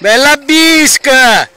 Bella bisca!